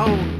Round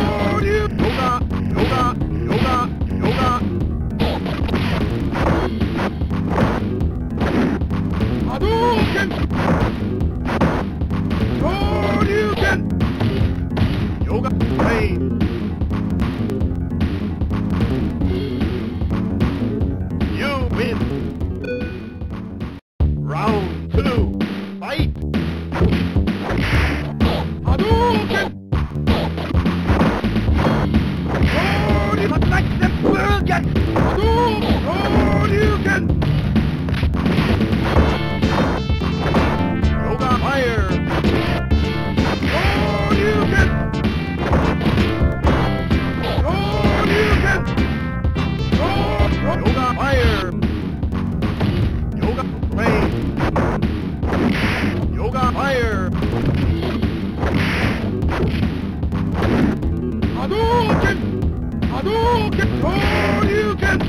Hadouken! Shoryuken!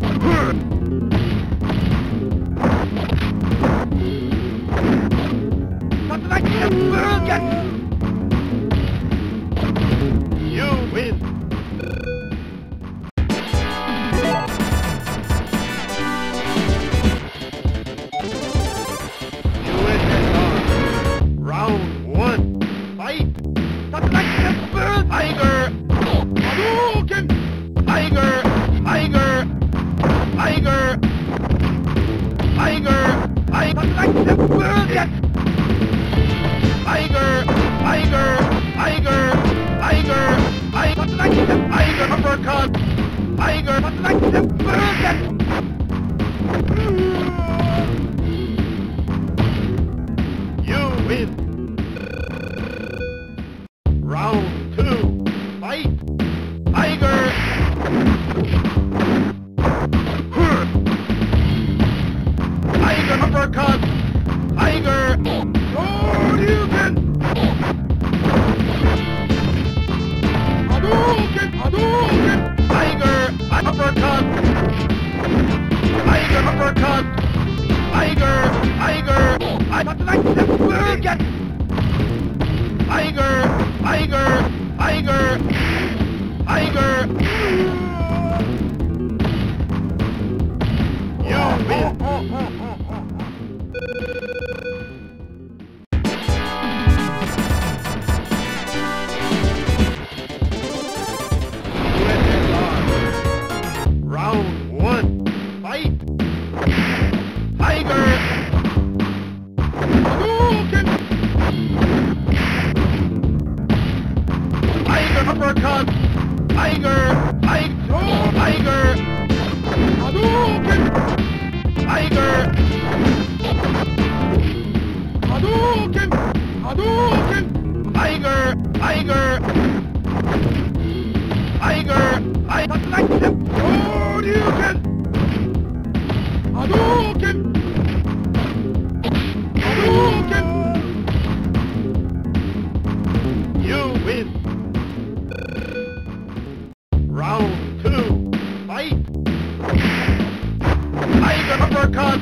Not Not like the yet. Tiger. Tiger. Tiger. Tiger. Not like the tiger. Uppercut. Tiger. Like the yet. You win. Tiger! Tiger! Tiger! Hadouken! Tiger! Hadouken! Hadouken! Tiger! Tiger! Tiger! I like! Hadouken! Hadouken! Uppercut.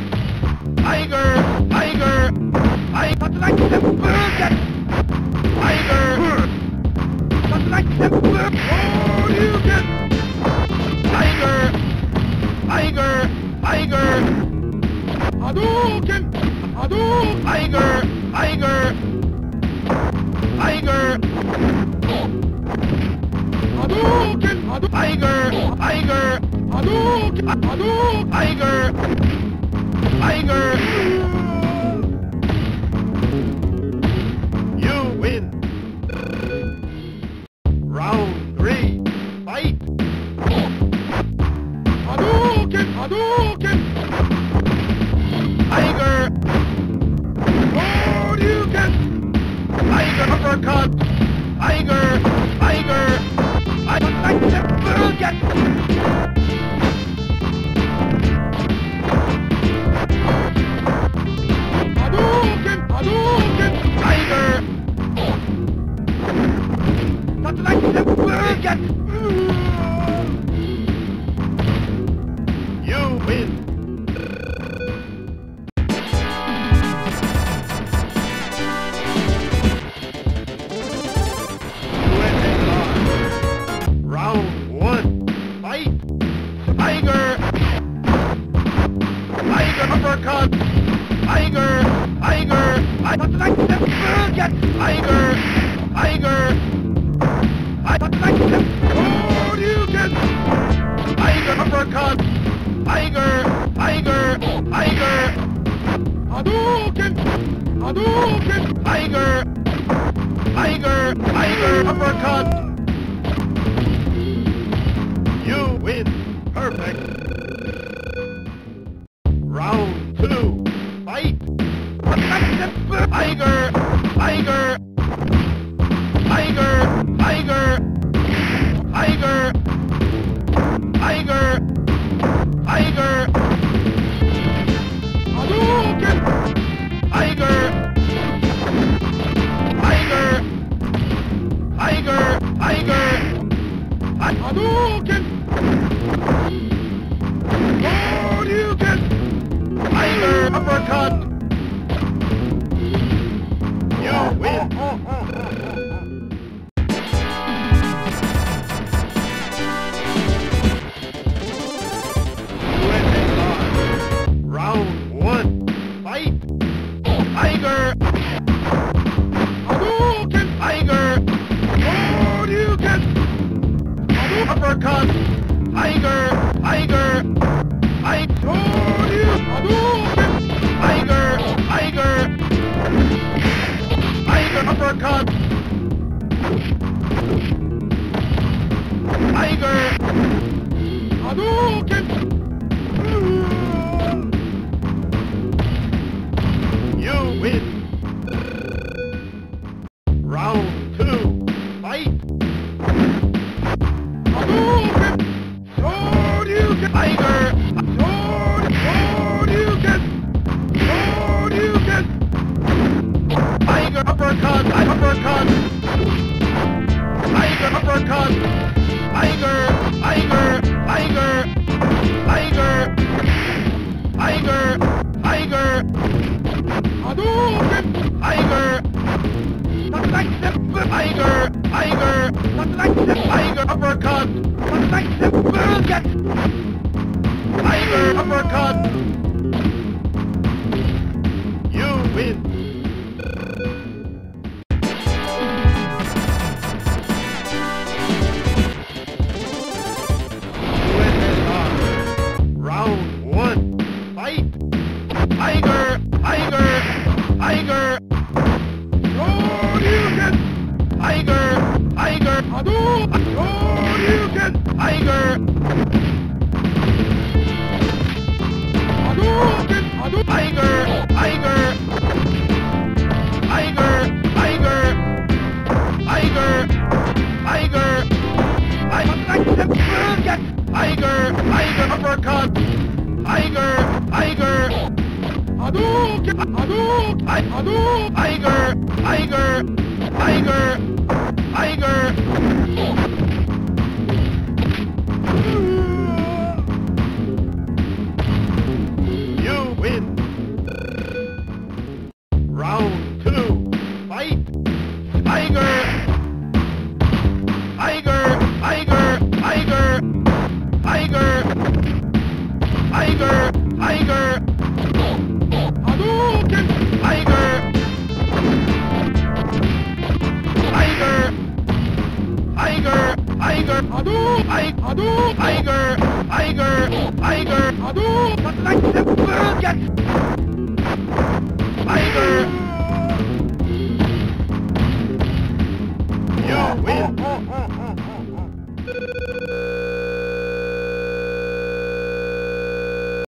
Tiger. Tiger. I not like the Burgen. Tiger. Not like the Burgen. Oh, you get. Tiger. Tiger. Tiger. Hadouken! Hadouken! Tiger! Tiger! Tiger! Hadouken! Hadouken! Tiger! Tiger! Hadouken! Hadouken! Tiger! Tiger! You win! Round three, fight! Hadouken! Hadouken! Tiger! Hadouken! Tiger uppercut! Tiger! Tiger! I would like to get Hadouken! Get You win! Uppercut! Tiger! Tiger! I Tiger! Tiger! Get Tiger uppercut! Tiger! Tiger! Tiger! Hadouken! Hadouken! Tiger! Tiger! Tiger uppercut! Tiger! Hadouken! Hadouken! Tiger uppercut! Uppercut! Tiger! Tiger! I told you! Tiger! Tiger! Tiger uppercut! Tiger! Hadouken! Tiger! Tiger! Like the tiger uppercut! Not like the get! Tiger uppercut! You win! Tiger! Tiger uppercut! Tiger! Tiger! Hadouken! Hadouken! Hadouken! Tiger! Tiger! Tiger! Tiger! You win! Round two, fight! Tiger! Tiger! Tiger! Hadouken! Tiger! Tiger! Tiger! Tiger! Hadouken! Hadouken! Tiger! Tiger! Hadouken! Magnetic Burger! Tiger! You win!